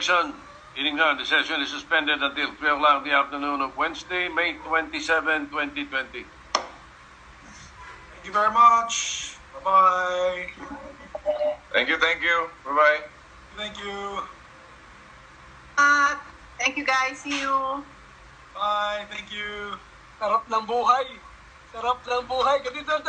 objection, hearing none, the session is suspended until 12 o'clock in the afternoon of Wednesday, May 27, 2020. Thank you very much. Bye-bye. Thank you, thank you. Bye-bye. Thank you. Ah, thank you guys. See you. Bye. Thank you. Sarap ng buhay. Sarap ng buhay. Ganito?